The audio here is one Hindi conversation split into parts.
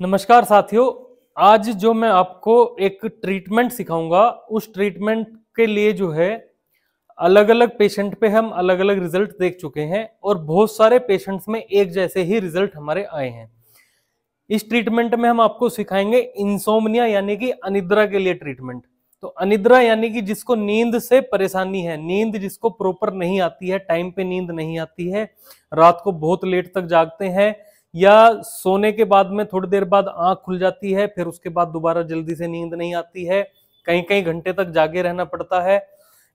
नमस्कार साथियों, आज जो मैं आपको एक ट्रीटमेंट सिखाऊँगा, उस ट्रीटमेंट के लिए जो है अलग अलग पेशेंट पे हम अलग अलग रिज़ल्ट देख चुके हैं और बहुत सारे पेशेंट्स में एक जैसे ही रिज़ल्ट हमारे आए हैं। इस ट्रीटमेंट में हम आपको सिखाएँगे इंसोमनिया यानी कि अनिद्रा के लिए ट्रीटमेंट तो अनिद्रा यानी कि जिसको नींद से परेशानी है, नींद जिसको प्रॉपर नहीं आती है टाइम पे नींद नहीं आती है, रात को बहुत लेट तक जागते हैं या सोने के बाद में थोड़ी देर बाद आँख खुल जाती है, फिर उसके बाद दोबारा जल्दी से नींद नहीं आती है कई कई घंटे तक जागे रहना पड़ता है,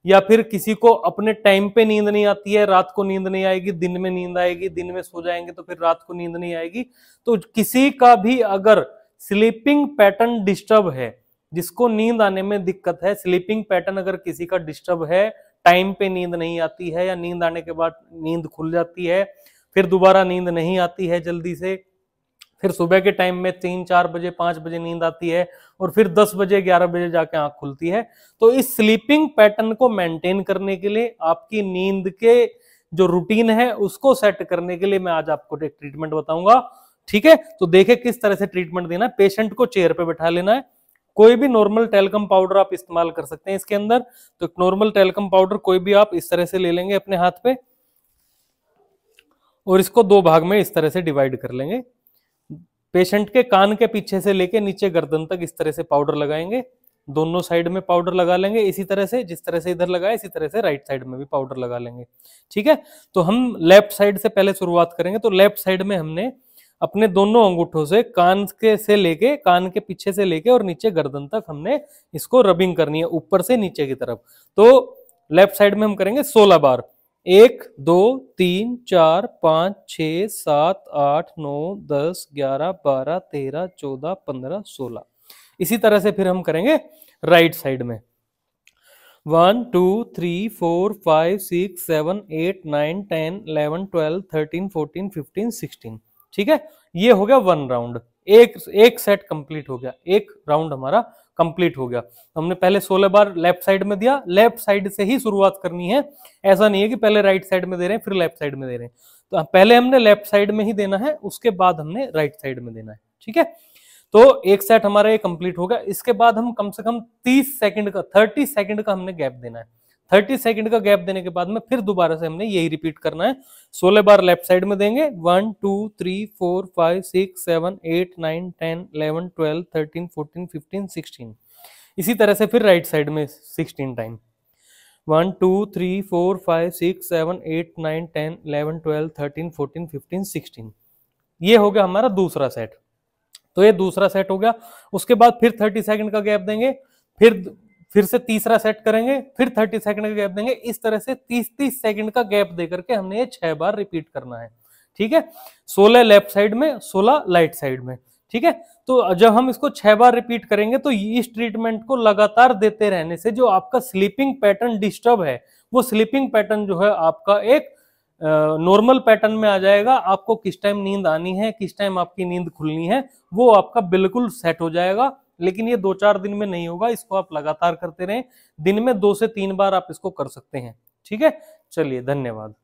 या फिर किसी को अपने टाइम पे नींद नहीं आती है, रात को नींद नहीं आएगी, दिन में नींद आएगी, दिन में सो जाएँगे तो फिर रात को नींद नहीं आएगी। तो किसी का भी अगर स्लीपिंग पैटर्न डिस्टर्ब है, जिसको नींद आने में दिक्कत है स्लीपिंग पैटर्न अगर किसी का डिस्टर्ब है, टाइम पे नींद नहीं आती है या नींद आने के बाद नींद खुल जाती है फिर दोबारा नींद नहीं आती है जल्दी से, फिर सुबह के टाइम में तीन, चार बजे, पाँच बजे नींद आती है और फिर दस बजे, ग्यारह बजे जाके आँख खुलती है। तो इस स्लीपिंग पैटर्न को मेंटेन करने के लिए आपकी नींद के जो रूटीन है उसको सेट करने के लिए मैं आज आपको एक ट्रीटमेंट बताऊँगा। ठीक है? तो देखे किस तरह से ट्रीटमेंट देना है। पेशेंट को चेयर पे बैठा लेना है। कोई भी नॉर्मल टेलकम पाउडर आप इस्तेमाल कर सकते हैं इसके अंदर। तो नॉर्मल टेलकम पाउडर कोई भी आप इस तरह से ले लेंगे अपने हाथ पे। और इसको दो भाग में इस तरह से डिवाइड कर लेंगे। पेशेंट के कान के पीछे से लेके नीचे गर्दन तक इस तरह से पाउडर लगाएँगे। दोनों साइड में पाउडर लगा लेंगे इसी तरह से, जिस तरह से इधर लगाए इसी तरह से राइट साइड में भी पाउडर लगा लेंगे। ठीक है? तो हम लेफ़्ट साइड से पहले शुरुआत करेंगे। तो लेफ़्ट साइड में हमने अपने दोनों अंगूठों से कान के से लेके, कान के पीछे से लेके और नीचे गर्दन तक हमने इसको रबिंग करनी है, ऊपर से नीचे की तरफ़। तो लेफ़्ट साइड में हम करेंगे 16 बार। एक, दो, तीन, चार, पाँच, छ, सात, आठ, नौ, दस, ग्यारह, बारह, तेरह, चौदह, पंद्रह, सोलह। इसी तरह से फिर हम करेंगे राइट साइड में। One two three four five six seven eight nine ten eleven twelve thirteen fourteen fifteen sixteen ठीक है? ये हो गया वन राउंड एक एक सेट कंप्लीट हो गया. एक राउंड हमारा कंप्लीट हो गया. हमने पहले 16 बार लेफ़्ट साइड में दिया. लेफ़्ट साइड से ही शुरुआत करनी है. ऐसा नहीं है कि पहले राइट साइड में दे रहे हैं, फिर लेफ़्ट साइड में दे रहे हैं. तो पहले हमने लेफ़्ट साइड में ही देना है, उसके बाद हमने राइट साइड में देना है. ठीक है? तो एक सेट हमारा ये कंप्लीट होगा इसके बाद हम कम से कम 30 सेकंड का 30 सेकंड का हमने गैप देना है. थर्टी सेकंड का गैप देने के बाद में फिर दोबारा से हमने यही रिपीट करना है। सोलह बार लेफ़्ट साइड में देंगे। One, two, three, four, five, six, seven, eight, nine, ten, eleven, twelve, thirteen, fourteen, fifteen, sixteen. इसी तरह से फिर राइट साइड में sixteen time. One, two, three, four, five, six, seven, eight, nine, ten, eleven, twelve, thirteen, fourteen, fifteen, sixteen. ये हो गया हमारा दूसरा सेट। तो ये दूसरा सेट हो गया। उसके बाद फिर थर्टी सेकंड का गैप देंगे। फिर फिर से तीसरा सेट करेंगे, फिर थर्टी सेकंड का गैप देंगे। इस तरह से तीस तीस सेकंड का गैप देकर के हमने ये छह बार रिपीट करना है। ठीक है? सोलह लेफ़्ट साइड में, सोलह राइट साइड में। ठीक है? तो जब हम इसको छह बार रिपीट करेंगे तो इस ट्रीटमेंट को लगातार देते रहने से जो आपका स्लीपिंग पैटर्न डिस्टर्ब है, वो स्लीपिंग पैटर्न जो है आपका एक नॉर्मल पैटर्न में आ जाएगा। आपको किस टाइम नींद आनी है, किस टाइम आपकी नींद खुलनी है, वो आपका बिल्कुल सेट हो जाएगा। लेकिन ये दो चार दिन में नहीं होगा, इसको आप लगातार करते रहें। दिन में दो से तीन बार आप इसको कर सकते हैं। ठीक है? चलिए, धन्यवाद।